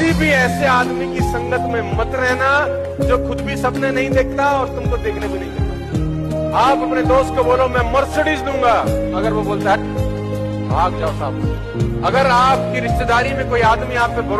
किसी भी ऐसे आदमी की संगत में मत रहना जो खुद भी सपने नहीं देखता और तुमको देखने भी नहीं देता। आप अपने दोस्त को बोलो, मैं मर्सिडीज दूँगा। अगर वो बोलता है, भाग जाओ साहब। अगर आपकी रिश्तेदारी में कोई आदमी आप पे भरोसा